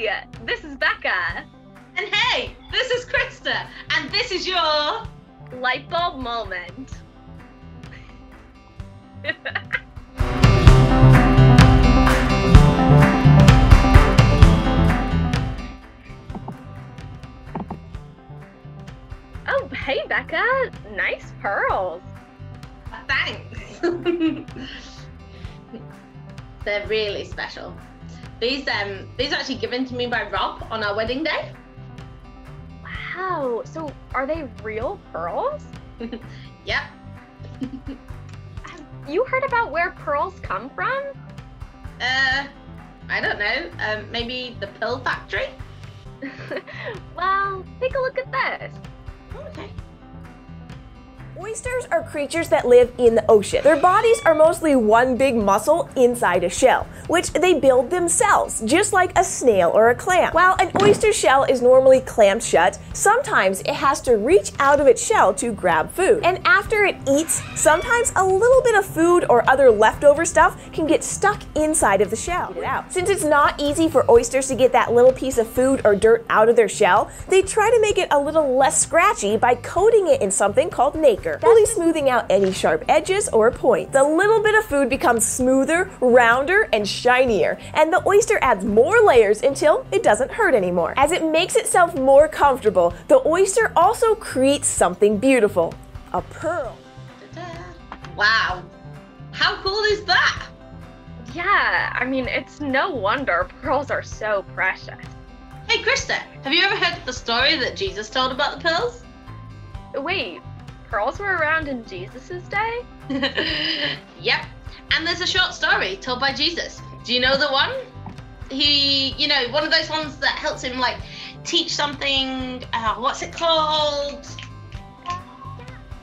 This is Bekah. And hey, this is Christa. And this is your light bulb moment. oh, hey, Bekah. Nice pearls. Thanks. They're really special. These um these are actually given to me by Rob on our wedding day. Wow, so are they real pearls? yep. Have you heard about where pearls come from? Uh, I don't know. Um, maybe the pill factory. well, take a look at this. Oysters are creatures that live in the ocean. Their bodies are mostly one big muscle inside a shell, which they build themselves, just like a snail or a clam. While an oyster shell is normally clamped shut, sometimes it has to reach out of its shell to grab food. And after it eats, sometimes a little bit of food or other leftover stuff can get stuck inside of the shell. Since it's not easy for oysters to get that little piece of food or dirt out of their shell, they try to make it a little less scratchy by coating it in something called nacre fully smoothing out any sharp edges or points. The little bit of food becomes smoother, rounder, and shinier, and the oyster adds more layers until it doesn't hurt anymore. As it makes itself more comfortable, the oyster also creates something beautiful a pearl. Wow. How cool is that? Yeah, I mean, it's no wonder pearls are so precious. Hey, Christa, have you ever heard the story that Jesus told about the pearls? Wait, pearls were around in Jesus's day? yep. And there's a short story told by Jesus. Do you know the one? He, you know, one of those ones that helps him like teach something. Uh, what's it called?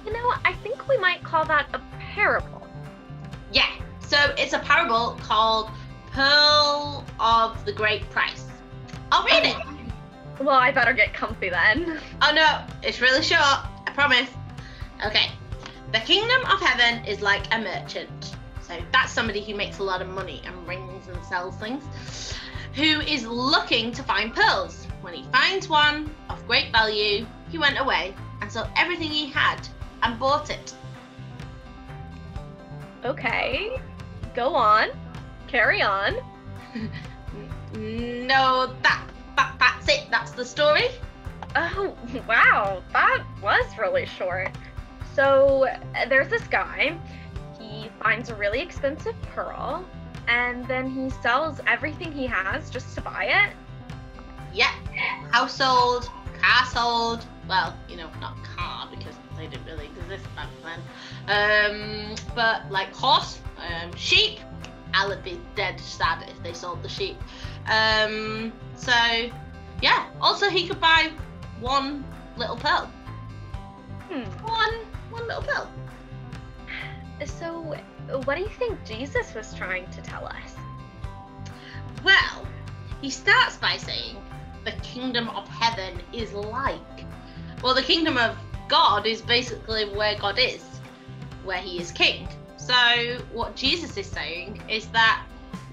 You know, I think we might call that a parable. Yeah. So it's a parable called Pearl of the Great Price. I'll read it. Well, I better get comfy then. Oh no, it's really short. I promise. Okay. The kingdom of heaven is like a merchant. So that's somebody who makes a lot of money and rings and sells things. Who is looking to find pearls. When he finds one of great value, he went away and sold everything he had and bought it. Okay. Go on. Carry on. no, that, that that's it. That's the story. Oh, wow. That was really short. So there's this guy. He finds a really expensive pearl, and then he sells everything he has just to buy it. Yep. Household, car sold. Well, you know, not car because they didn't really exist back then. Um, but like horse, um, sheep. I would be dead sad if they sold the sheep. Um, so yeah. Also, he could buy one little pearl. Hmm. One, one little pearl. So, what do you think Jesus was trying to tell us? Well, he starts by saying the kingdom of heaven is like. Well, the kingdom of God is basically where God is, where he is king. So, what Jesus is saying is that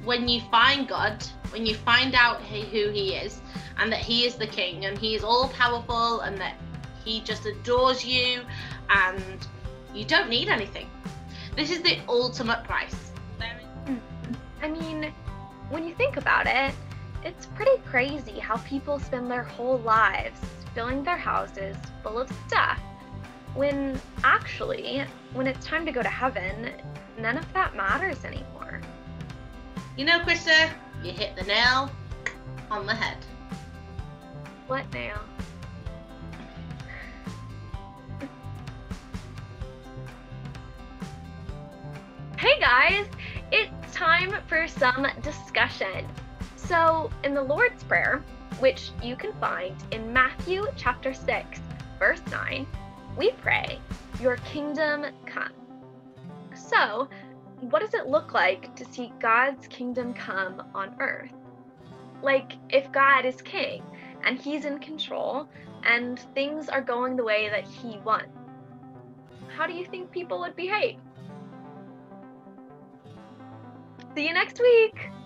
when you find God, when you find out who he is, and that he is the king, and he is all powerful, and that he just adores you, and you don't need anything. This is the ultimate price. I mean, when you think about it, it's pretty crazy how people spend their whole lives filling their houses full of stuff when actually, when it's time to go to heaven, none of that matters anymore. You know, Christa, you hit the nail on the head. What nail? Hey guys, it's time for some discussion. So, in the Lord's Prayer, which you can find in Matthew chapter 6, verse 9, we pray, Your kingdom come. So, what does it look like to see God's kingdom come on earth? Like, if God is king and he's in control and things are going the way that he wants, how do you think people would behave? See you next week!